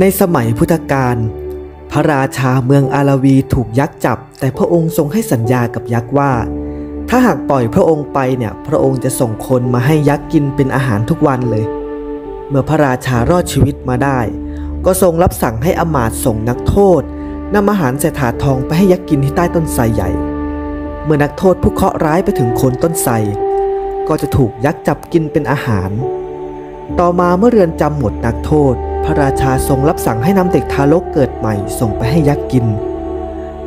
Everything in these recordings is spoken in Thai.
ในสมัยพุทธกาลพระราชาเมืองอาราวีถูกยักษ์จับ แต่พระองค์ทรงให้สัญญากับยักษ์ว่า ถ้าหากปล่อยพระองค์ไปเนี่ยพระองค์จะส่งคนมาให้ยักษ์กินเป็นอาหารทุกวันเลย เมื่อพระราชารอดชีวิตมาได้ ก็ทรงรับสั่งให้อมาตส่งนักโทษนำอาหารใส่ถาดทองไปให้ยักษ์กินที่ใต้ต้นไทรใหญ่ เมื่อนักโทษผู้เคราะห์ร้ายไปถึงโคนต้นไทรก็จะถูกยักษ์จับกินเป็นอาหาร ต่อมาเมื่อเรือนจำหมดนักโทษ พระราชาทรงรับสั่งให้นำเด็กทารกเกิดใหม่ ส่งไปให้ยักษ์กิน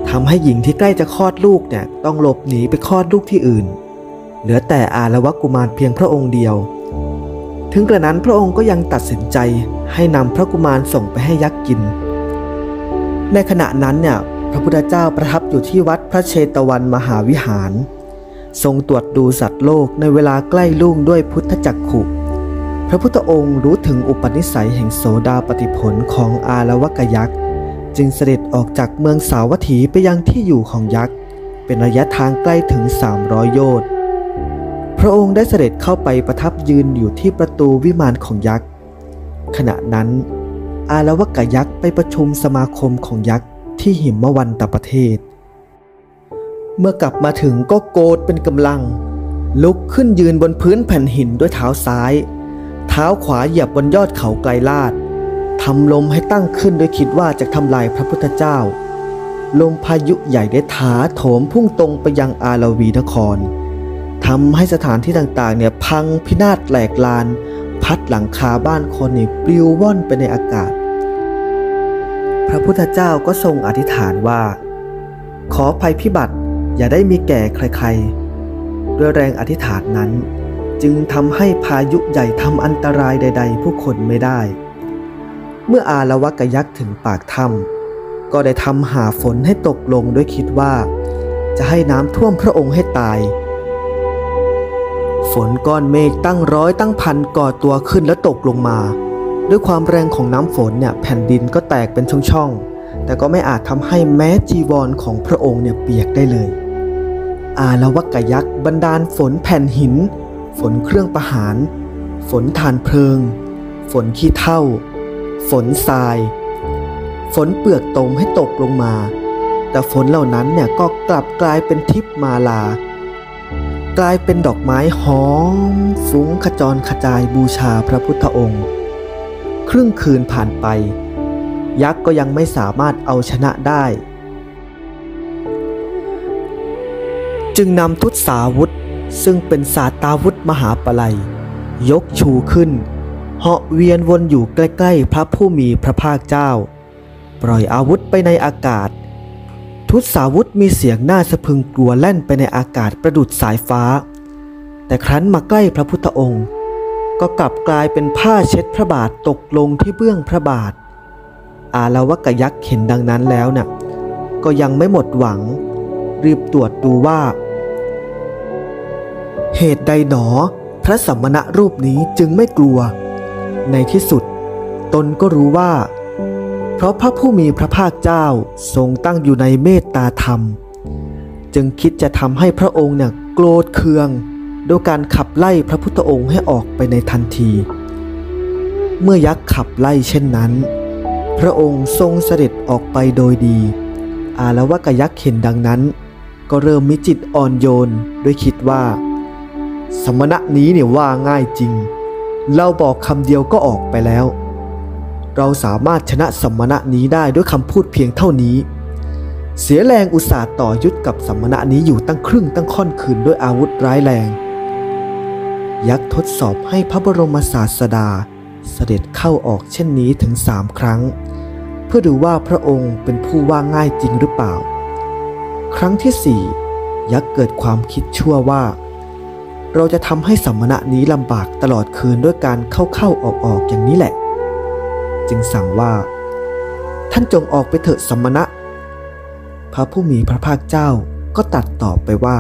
ทำให้หญิงที่ใกล้จะคลอดลูกเนี่ยต้องหลบหนีไปคลอดลูกที่อื่น เหลือแต่อาละวะกุมารเพียงพระองค์เดียว ถึงกระนั้นพระองค์ก็ยังตัดสินใจให้นำพระกุมารส่งไปให้ยักษ์กิน ในขณะนั้นเนี่ยพระพุทธเจ้าประทับอยู่ที่วัดพระเชตวันมหาวิหาร ทรงตรวจดูสัตว์โลกในเวลาใกล้ลุ่งด้วยพุทธจักขุ พระพุทธองค์รู้ถึงอุปนิสัยแห่งโสดาปฏิผลของอาละวกยักษ์ จึงเสด็จออกจากเมืองสาวัตถีไปยังที่อยู่ของยักษ์ เป็นระยะทางใกล้ถึง 300 โยชน์ พระองค์ได้เสด็จเข้าไปประทับยืนอยู่ที่ประตูวิมานของยักษ์ ขณะนั้น อาละวกยักษ์ไปประชุมสมาคมของยักษ์ที่หิมวันตประเทศ เมื่อกลับมาถึงก็โกรธเป็นกำลัง ลุกขึ้นยืนบนพื้นแผ่นหินด้วยเท้าซ้าย เท้าขวาเหยียบบนยอดเขาไกลลาดทำลมให้ตั้งขึ้นโดยคิดว่าจะทำลายพระพุทธเจ้า ลมพายุใหญ่ได้ถาโถมพุ่งตรงไปยังอาราวีนครทำให้สถานที่ต่างๆเนี่ยพังพินาศแหลกลาน พัดหลังคาบ้านคนนี่ปลิวว่อนไปในอากาศ พระพุทธเจ้าก็ทรงอธิษฐานว่า ขอภัยพิบัติอย่าได้มีแก่ใครๆ ด้วยแรงอธิษฐานนั้น จึงทำให้พายุใหญ่ทำอันตรายใด ๆ ผู้คนไม่ได้ เมื่ออาละวะกยักษ์ถึงปากถ้ำก็ได้ทำหาฝนให้ตกลงด้วยคิดว่า จะให้น้ำท่วมพระองค์ให้ตาย ฝนก้อนเมฆตั้งร้อยตั้งพันก่อตัวขึ้นแล้วตกลงมา ด้วยความแรงของน้ำฝนเนี่ยแผ่นดินก็แตกเป็นช่องๆแต่ก็ไม่อาจทำให้แม้จีวรของพระองค์เนี่ยเปียกได้เลย อาละวะกยักษ์บันดาลฝนแผ่นหิน ฝนเครื่องประหาร ฝนถ่านเพลิง ฝนขี้เถ้าฝนทราย ฝนเปลือกตมให้ตกลงมา แต่ฝนเหล่านั้นเนี่ยก็กลับกลายเป็นทิพมาลา กลายเป็นดอกไม้หอมฟุ้งขจรขจายบูชาพระพุทธองค์ ครึ่งคืนผ่านไป ยักษ์ก็ยังไม่สามารถเอาชนะได้ จึงนำทุตสาวุธ ซึ่งเป็นศาสตาวุธมหาปลัย ยกชูขึ้น เหาะเวียนวนอยู่ใกล้ๆ พระผู้มีพระภาคเจ้า ปล่อยอาวุธไปในอากาศ ทุตสาวุธมีเสียงน่าสะพึงกลัวแล่นไปในอากาศประดุดสายฟ้า แต่ครั้นมาใกล้พระพุทธองค์ ก็กลับกลายเป็นผ้าเช็ดพระบาทตกลงที่เบื้องพระบาท อาละวะกยักษ์เห็นดังนั้นแล้วน่ะก็ยังไม่หมดหวัง รีบตรวจดูว่า เหตุใดหนอ พระสัมมณะรูปนี้จึงไม่กลัว ในที่สุด ตนก็รู้ว่า เพราะพระผู้มีพระภาคเจ้าทรงตั้งอยู่ในเมตตาธรรม จึงคิดจะทำให้พระองค์เนี่ยโกรธเคืองโดยการขับไล่พระพุทธองค์ให้ออกไปในทันที เมื่อยักษ์ขับไล่เช่นนั้น พระองค์ทรงเสด็จออกไปโดยดี อาละวะกยักษ์เห็นดังนั้น ก็เริ่มมีจิตอ่อนโยนด้วยคิดว่า สมณะนี้เนี่ยว่าง่ายจริง เราบอกคำเดียวก็ออกไปแล้ว เราสามารถชนะสมณะนี้ได้ด้วยคำพูดเพียงเท่านี้ เสียแรงอุตสาห์ต่อยุทธกับสมณะนี้อยู่ตั้งครึ่งตั้งค่อนคืนด้วยอาวุธร้ายแรง ยักษ์ทดสอบให้พระบรมศาสดา เสด็จเข้าออกเช่นนี้ถึงสามครั้ง เพื่อดูว่าพระองค์เป็นผู้ว่าง่ายจริงหรือเปล่า ครั้งที่สี่ยักษ์เกิดความคิดชั่วว่า เราจะทำให้สมณะนี้ลำบากตลอดคืนด้วยการเข้าเข้าออกออย่างนี้แหละ จึงสั่งว่า ท่านจงออกไปเถอะสมณะ พระผู้มีพระภาคเจ้าก็ตัดตอบไปว่า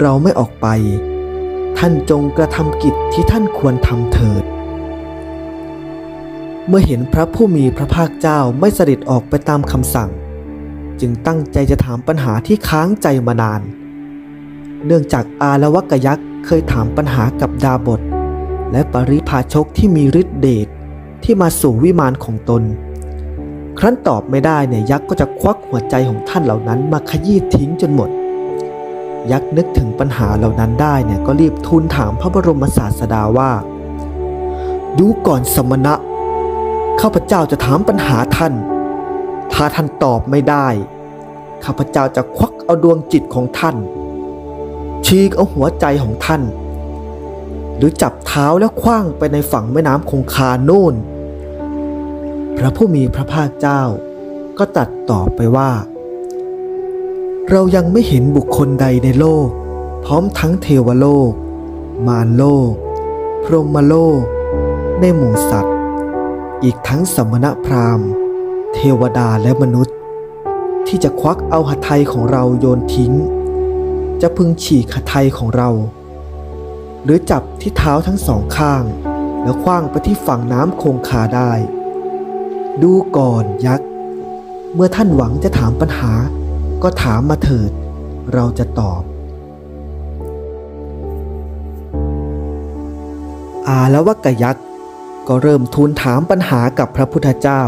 เราไม่ออกไป ท่านจงกระทำกิจที่ท่านควรทำเถิด เมื่อเห็นพระผู้มีพระภาคเจ้าไม่เสด็จออกไปตามคำสั่ง จึงตั้งใจจะถามปัญหาที่ค้างใจมานาน เนื่องจากอาละวะกยักษ์เคยถามปัญหากับดาบท และปริพาชกที่มีฤทธิเดชที่มาสู่วิมานของตน ครั้นตอบไม่ได้เนี่ยยักษ์ก็จะควักหัวใจของท่านเหล่านั้นมาขยี้ทิ้งจนหมด ยักษ์นึกถึงปัญหาเหล่านั้นได้เนี่ยก็รีบทูลถามพระบรมศาสดาว่า ดูก่อนสมณะข้าพเจ้าจะถามปัญหาท่าน ถ้าท่านตอบไม่ได้ ข้าพเจ้าจะควักเอาดวงจิตของท่าน ฉีกเอาหัวใจของท่าน หรือจับเท้าแล้วคว้างไปในฝั่งแม่น้ำคงคาโน่น พระผู้มีพระภาคเจ้าก็ตัดตอบไปว่า เรายังไม่เห็นบุคคลใดในโลก พร้อมทั้งเทวโลก มารโลก พรหมโลก ในหมู่สัตว์ อีกทั้งสมณพราหมณ์ เทวดาและมนุษย์ ที่จะควักเอาหัตถ์ไทยของเราโยนทิ้ง จะพึงฉีกหัตถ์ไทยของเรา หรือจับที่เท้าทั้งสองข้าง แล้วคว้างไปที่ฝั่งน้ำคงคาได้ ดูก่อนยักษ์ เมื่อท่านหวังจะถามปัญหา ก็ถามมาเถิด เราจะตอบ อาแล้ววกยักษ์ก็เริ่มทูลถามปัญหากับพระพุทธเจ้า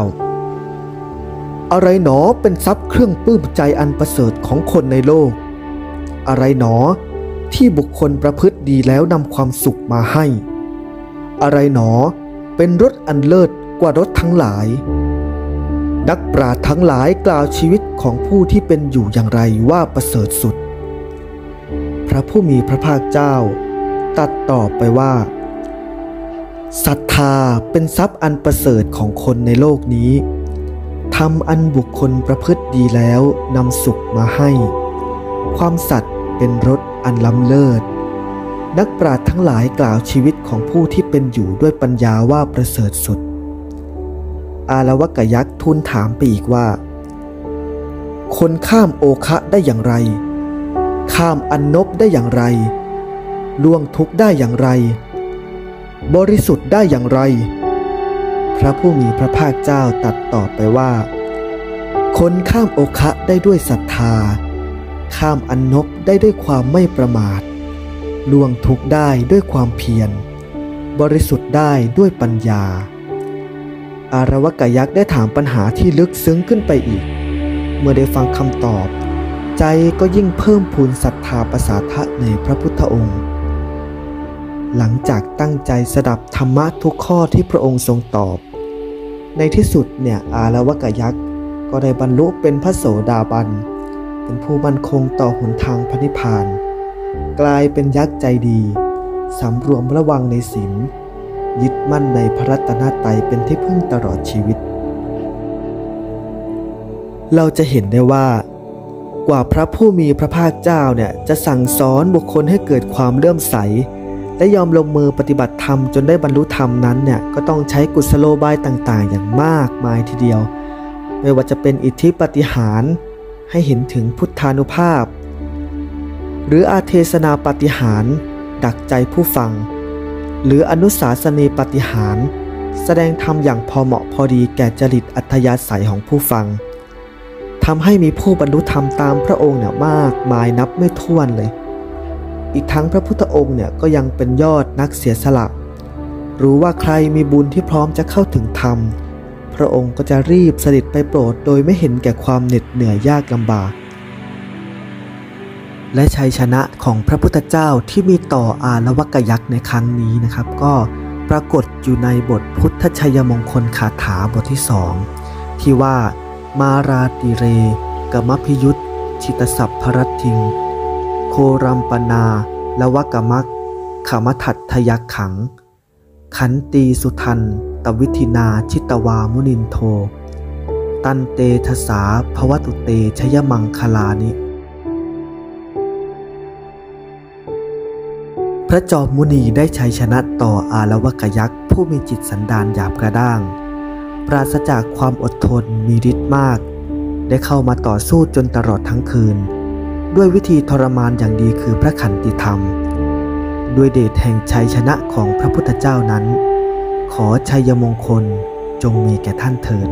อะไรหนอเป็นทรัพย์เครื่องปลื้มใจอันประเสริฐของคนในโลก อะไรหนอ ที่บุคคลประพฤติดีแล้วนำความสุขมาให้ อะไรหนอ เป็นรถอันเลิศกว่ารถทั้งหลาย นักปราชญ์ทั้งหลายกล่าวชีวิตของผู้ที่เป็นอยู่อย่างไรว่าประเสริฐสุด พระผู้มีพระภาคเจ้า ตัดตอบไปว่าศรัทธาเป็นทรัพย์อันประเสริฐของคนในโลกนี้ทำอันบุคคลประพฤติดีแล้วนำสุขมาให้ ความสัตย์ เป็นรถอันล้ำเลิศ นักปราชญ์ทั้งหลายกล่าวชีวิตของผู้ที่เป็นอยู่ด้วยปัญญาว่าประเสริฐสุด อาลวกยักษ์ทูลถามไปอีกว่า คนข้ามโอคะได้อย่างไร ข้ามอันนบได้อย่างไร ล่วงทุกได้อย่างไร บริสุทธิ์ได้อย่างไร พระผู้มีพระภาคเจ้าตัดตอบไปว่า คนข้ามโอคะได้ด้วยศรัทธา ข้ามอันนบได้ด้วยความไม่ประมาทล่วงทุกได้ด้วยความเพียร บริสุทธิ์ได้ด้วยปัญญา อารวกยักษ์ได้ถามปัญหาที่ลึกซึ้งขึ้นไปอีก เมื่อได้ฟังคำตอบ ใจก็ยิ่งเพิ่มพูนศรัทธาประสาทะในพระพุทธองค์ หลังจากตั้งใจสดับธรรมะทุกข้อที่พระองค์ทรงตอบ ในที่สุดเนี่ยอารวกยักษ์ก็ได้บรรลุเป็นพระโสดาบัน เป็นผู้มั่นคงต่อหนทางพระนิพพาน กลายเป็นยักษ์ใจดีสำรวมระวังในศีลยึดมั่นในพระรัตนตรัยเป็นที่พึ่งตลอดชีวิต เราจะเห็นได้ว่า กว่าพระผู้มีพระภาคเจ้าเนี่ยจะสั่งสอนบุคคลให้เกิดความเลื่อมใส และยอมลงมือปฏิบัติธรรมจนได้บรรลุธรรมนั้นเนี่ยก็ต้องใช้กุศโลบายต่างๆ อย่างมากมายทีเดียว ไม่ว่าจะเป็นอิทธิปฏิหาร ให้เห็นถึงพุทธานุภาพ หรืออาเทศนาปฏิหารดักใจผู้ฟัง หรืออนุสาสนีปฏิหารแสดงธรรมอย่างพอเหมาะพอดีแก่จริตอัธยาศัยของผู้ฟังทำให้มีผู้บรรลุธรรมตามพระองค์เนี่ยมากมายนับไม่ถ้วนเลย อีกทั้งพระพุทธองค์เนี่ยก็ยังเป็นยอดนักเสียสละ รู้ว่าใครมีบุญที่พร้อมจะเข้าถึงธรรม พระองค์ก็จะรีบเสด็จไปโปรดโดยไม่เห็นแก่ความเหน็ดเหนื่อยยากลำบาก และชัยชนะของพระพุทธเจ้าที่มีต่ออาลวกยักษ์ในครั้งนี้นะครับ ก็ปรากฏอยู่ในบทพุทธชัยมงคลคาถาบทที่สองที่ว่ามาราติเรกมพิยุตชิตสัพพรัตทิง โครัมปนาละวกมักขมทัตทยักขัง ขันตีสุทัน ตวิธินาชิตวามุนินโท ตันเตทสาภวตุเตชยมังคลานิ พระจอมมุนีได้ชัยชนะต่ออาลวกยักษ์ผู้มีจิตสันดานหยาบกระด้าง ปราศจากความอดทนมีฤทธิ์มาก ได้เข้ามาต่อสู้จนตลอดทั้งคืน ด้วยวิธีทรมานอย่างดีคือพระขันติธรรม ด้วยเดชแห่งชัยชนะของพระพุทธเจ้านั้น ขอชัยมงคลจงมีแก่ท่านเถิด